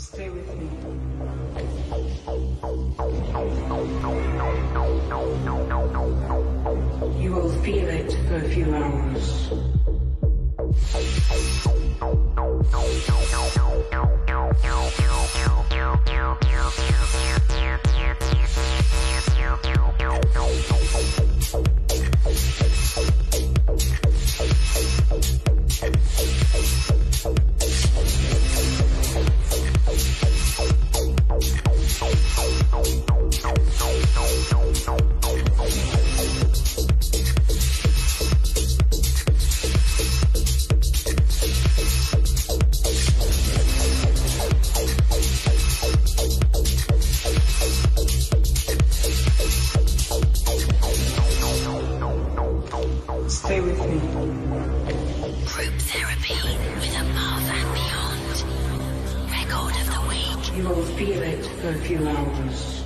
Stay with me. You will feel it for a few hours. You will feel it for a few hours.